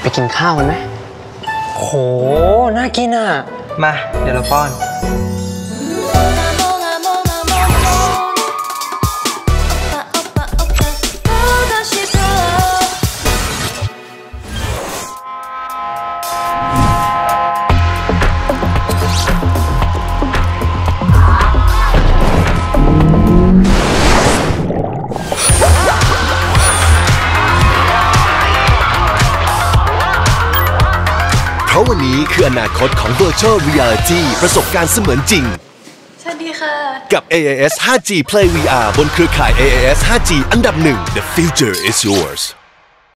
ไปกินข้าวกันไหมโห น่ากินอะ มา เดี๋ยวเราป้อน ราะวันนี้คืออนาคตของ Virtual Reality ประสบการณ์เสมือนจริง สวัสดีค่ะ กับ AAS 5G Play VR บนเครือข่าย AAS 5G อันดับหนึ่ง The future is yours